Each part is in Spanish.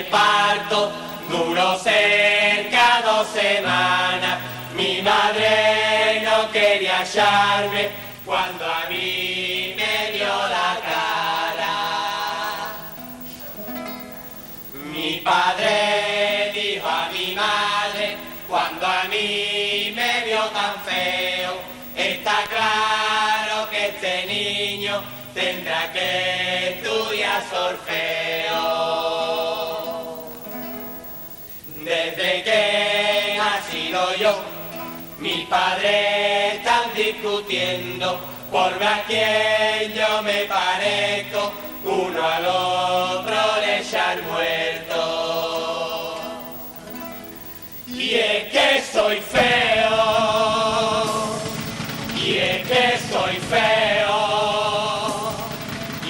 el parto duró cerca dos semanas. Mi madre no quería hallarme cuando a mí me dio la cara. Mi padre dijo a mi madre cuando a mí me vio tan feo, está claro que este niño tendrá que estudiar solfeo. Mis padres están discutiendo por ver a quién yo me parezco, uno al otro le echan muerto. Y es que soy feo, y es que soy feo,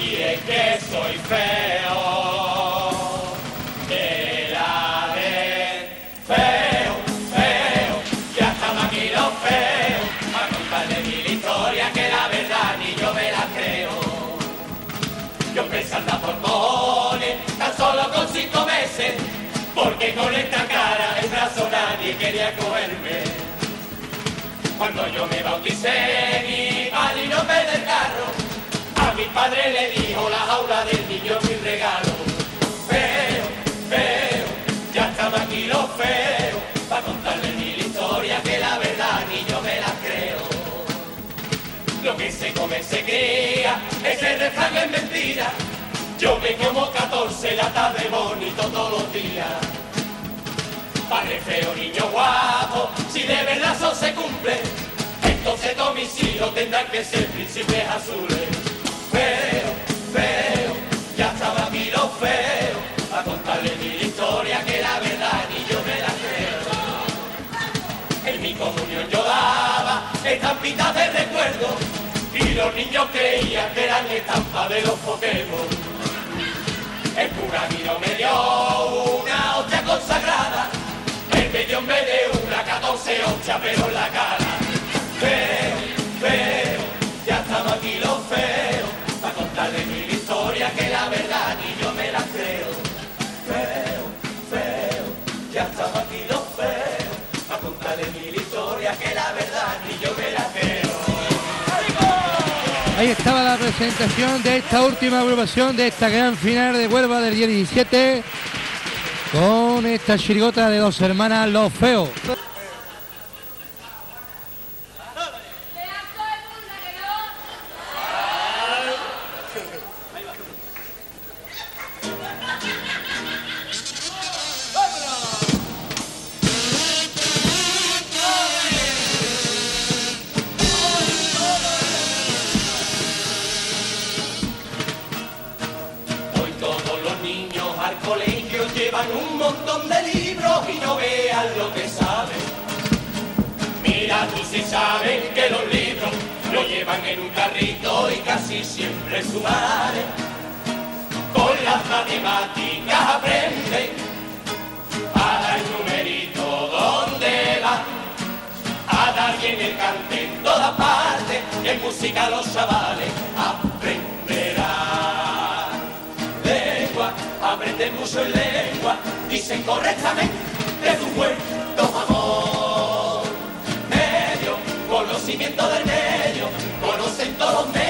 y es que soy feo. Quería cogerme. Cuando yo me bauticé, mi padre no me del carro, a mi padre le dijo la jaula del niño mi regalo. Feo, feo, ya estamos aquí los feos, para contarle mil historias que la verdad ni yo me las creo. Lo que se come se cría, ese refrán es mentira. Yo me como 14 latas de bonito todos los días. Padre feo, niño guapo, si de verdad se cumple, entonces hijos tendrán que ser príncipes azules. Feo, feo, ya estaba aquí lo feo, a contarle mil historias que la verdad ni yo me la creo. En mi comunión yo daba estampitas de recuerdo y los niños creían que eran estampas de los Pokémon. El cura mío me dio una hostia consagrada, me de una 14 hostias, pero en la cara. Feo, feo, ya estamos aquí los feos, para contarle mil historias que la verdad ni yo me las creo. Feo, feo, ya estamos aquí los feos, para contarle mil historias que la verdad ni yo me las creo. Ahí estaba la presentación de esta última agrupación de esta gran final de Huelva del día 17 con esta chirigota de dos hermanas Los Feos. Lo que saben. Mira tú si saben que los libros lo llevan en un carrito y casi siempre su madre. Con las matemáticas aprenden a dar numerito donde va. A dar bien el cante en toda parte y en música los chavales aprenderán lengua, aprenden mucho en lengua, dicen correctamente de un huerto amor. Medio, conocimiento del medio, conocen todos los medios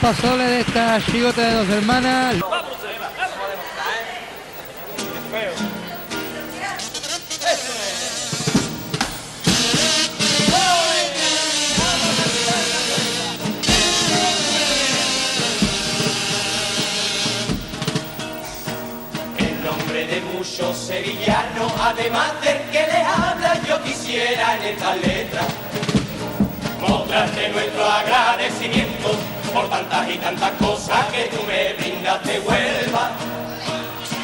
pasoles de esta chirigota de dos hermanas. En nombre de muchos sevillanos, además del que les habla, yo quisiera en esta letra mostrarte nuestro agradecimiento por tantas y tantas cosas que tú me brindaste, Huelva.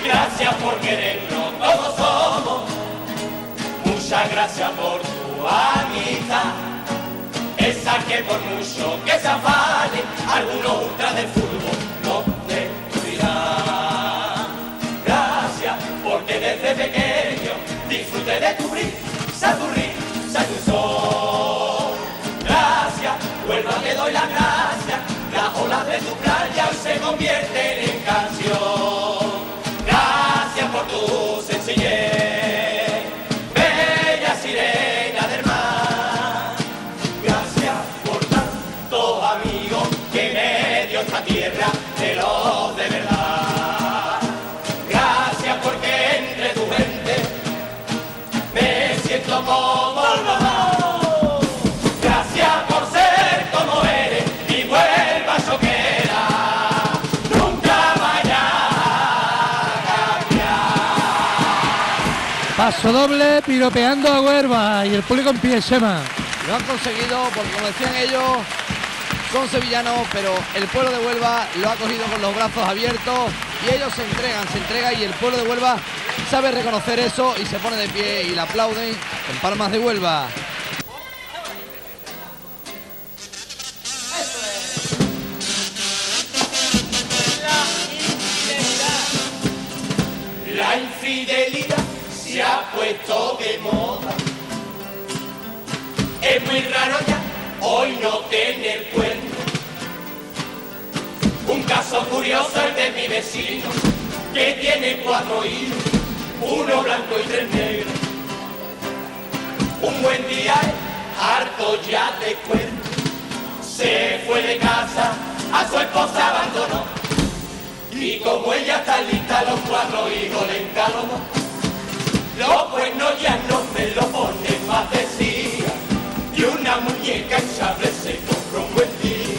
Gracias por querernos, todos somos. Muchas gracias por tu amistad. Esa que por mucho que se afane, algunos ultra del fútbol no destruirán. Gracias porque desde pequeño disfruté de tu brisa, tu risa, tu sol. Gracias, vuelvo te doy la gracia. Las olas de tu playa se convierten en canción. Doble, piropeando a Huerva y el público en pie, Sema. Lo han conseguido porque como decían ellos, son sevillanos, pero el pueblo de Huelva lo ha cogido con los brazos abiertos y ellos se entregan, se entregan y el pueblo de Huelva sabe reconocer eso y se pone de pie y le aplauden en palmas de Huelva. Puesto de moda. Es muy raro ya hoy no tener cuento. Un caso curioso el de mi vecino, que tiene cuatro hijos, uno blanco y tres negros. Un buen día, harto ya de cuento, se fue de casa, a su esposa abandonó. Y como ella está lista, los cuatro hijos le encalomó. Los cuernos ya no me lo ponen más decía. Y una muñeca hinchable se compró un buen día.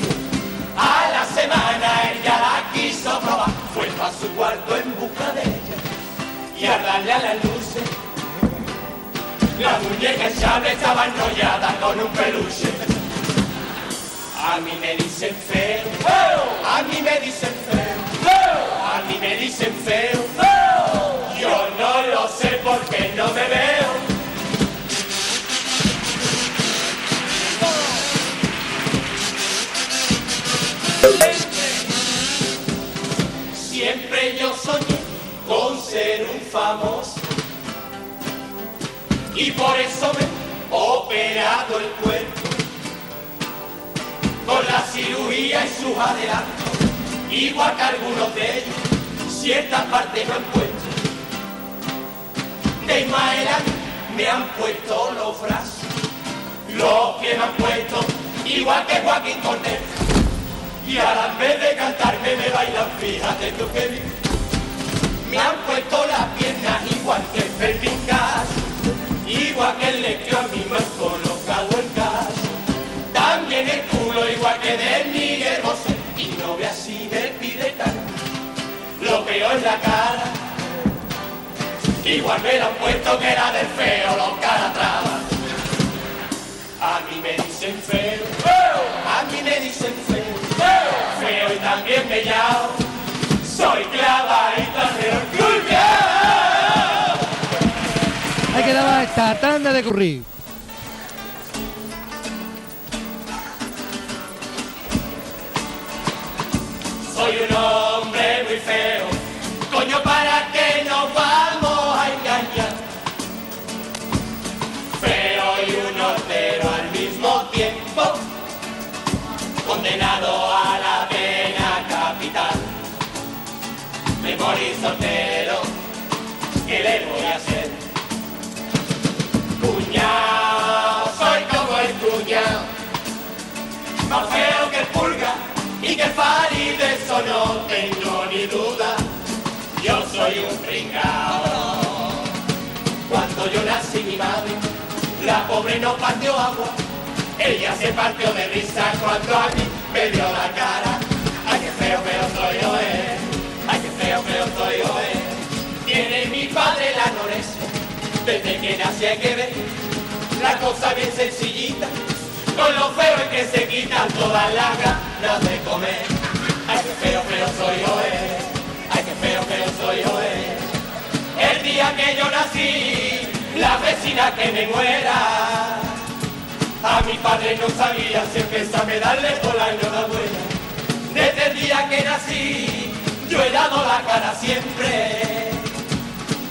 A la semana ella la quiso probar. Fue para su cuarto en busca de ella. Y al darle a las luces, la muñeca hinchable estaba enrollada con un peluche. A mí me dicen feo, a mí me dicen feo, a mí me dicen feo. Sé porque no me veo. Siempre yo soñé con ser un famoso y por eso me he operado el cuerpo con la cirugía y sus adelantos, igual que algunos de ellos, ciertas partes no puesto. De Ismael a mí me han puesto los brazos, los que me han puesto, igual que Joaquín Cortés. Y ahora en vez de cantarme me bailan, fíjate tú que bien. Me han puesto las piernas igual que Fermín igual que el lectio a mí me han colocado el caso. También el culo igual que de Miguel Bosé y no ve así de pide tal. Lo peor es la cara, igual me lo han puesto que era del feo los calatrava. A mí me dicen feo, a mí me dicen feo, feo y también me llamo, soy clavadita de orgullo. Ahí quedaba esta tanda de curry. Condenado a la pena capital. Me morí soltero, ¿qué le voy a hacer? Cuñado, soy como el cuñado, más feo que el pulga y que el de eso no tengo ni duda. Yo soy un pringao. Cuando yo nací mi madre, la pobre no partió agua. Ella se partió de risa cuando a mí me dio la cara. Ay, qué feo, feo soy yo, eh. Ay, qué feo, feo soy yo, eh. Tiene mi padre la anorexia. Desde que nací hay que ver la cosa bien sencillita. Con lo feo es que se quitan todas las ganas de comer. Ay, qué feo, feo soy yo, eh. Ay, qué feo, feo soy yo, eh. El día que yo nací, la vecina que me muera. A mi padre no sabía si empezaba a darle por la enhorabuena. Desde el día que nací, yo he dado la cara siempre.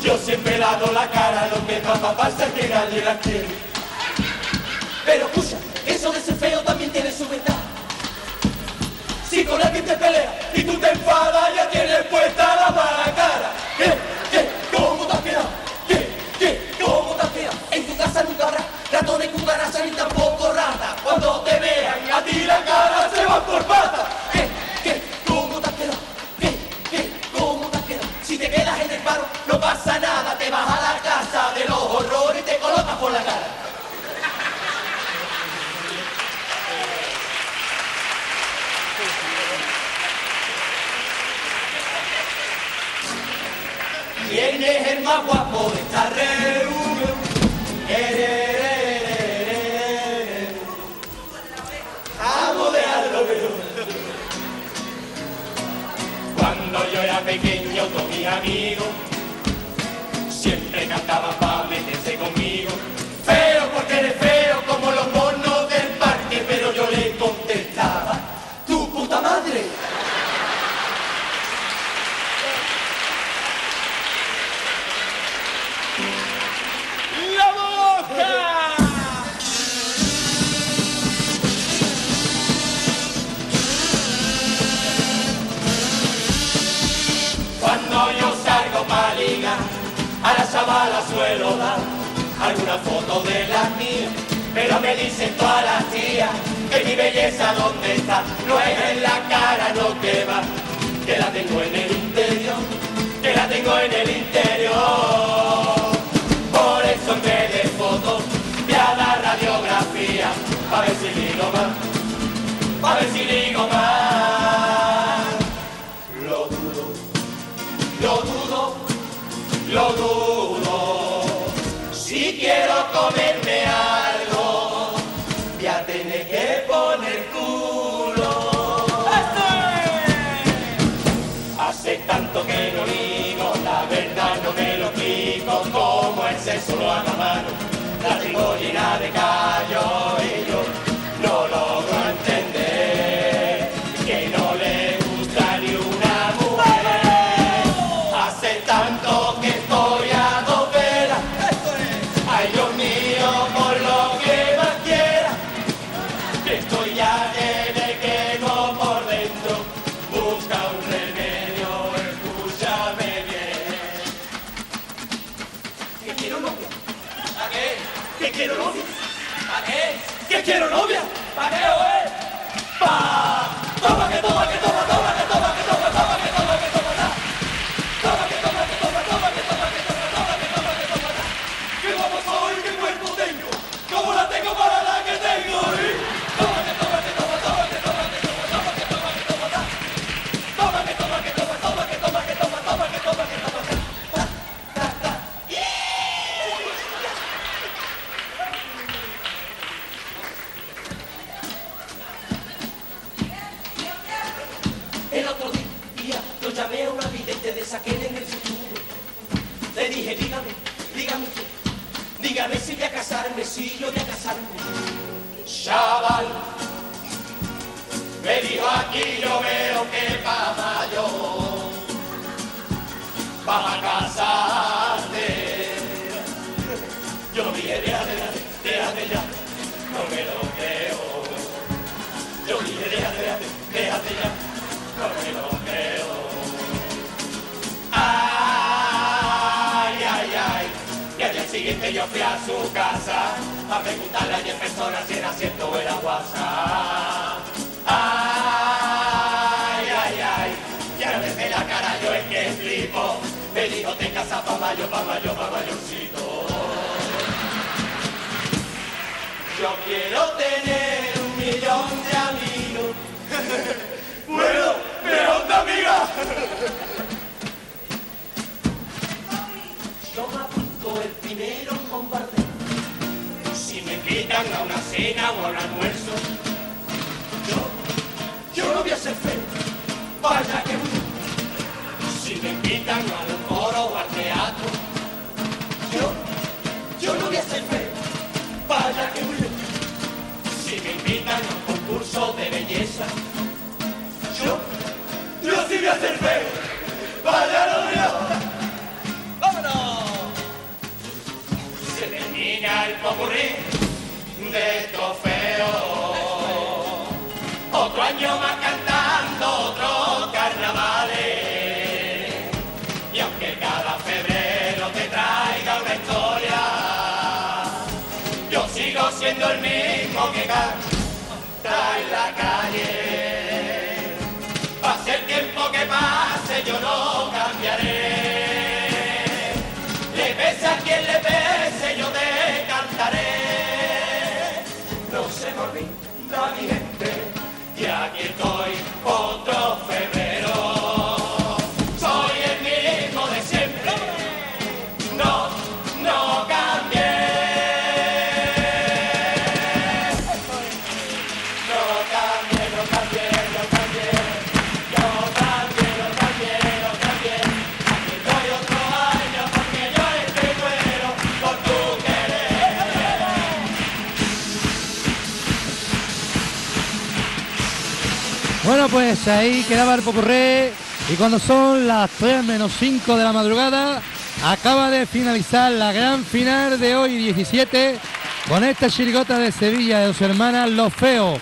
Yo siempre he dado la cara, lo que papá pasa que nadie la quiere. Pero escucha, eso de ser feo también tiene su verdad. Si con alguien te pelea y tú te enfadas, ya tienes puesta la mala cara. Pata. ¿Qué? ¿Qué? ¿Cómo te has quedado? ¿Qué? ¿Qué? ¿Cómo te has quedado? Si te quedas en el paro, no pasa nada. Te vas a la casa de los horrores y te colocas por la cara. ¿Quién es el más guapo de esta amigos siempre cantaban para no es en la cara, no que va, que la tengo en el interior, que la tengo en el interior. Por eso en vez de fotos voy a dar radiografía, a ver si ligo más, a ver si ligo más. Tengo siguiente yo fui a su casa a preguntarle a 10 personas si era cierto o era WhatsApp. Ay, ay, ay, y ahora desde la cara yo es que flipo. Me dijo, te casas pa' mayo, pa' mayo, pa' mayorcito. Yo quiero tener un millón de amigos. bueno, mejor de amiga. Si me invitan a una cena o a un almuerzo. Yo, yo no voy a ser feo, vaya que Si me invitan al coro o al teatro, Otro año más cantando otros carnavales. Y aunque cada febrero te traiga una historia, yo sigo siendo el mismo que canta en la calle. Pase el tiempo que pase, yo no cambiaré. Le pese a quien le pese, y aquí estoy ahí quedaba el popurré y cuando son las 3 menos 5 de la madrugada, acaba de finalizar la gran final de hoy 17 con esta chirigota de Sevilla de dos hermanas Los Feos.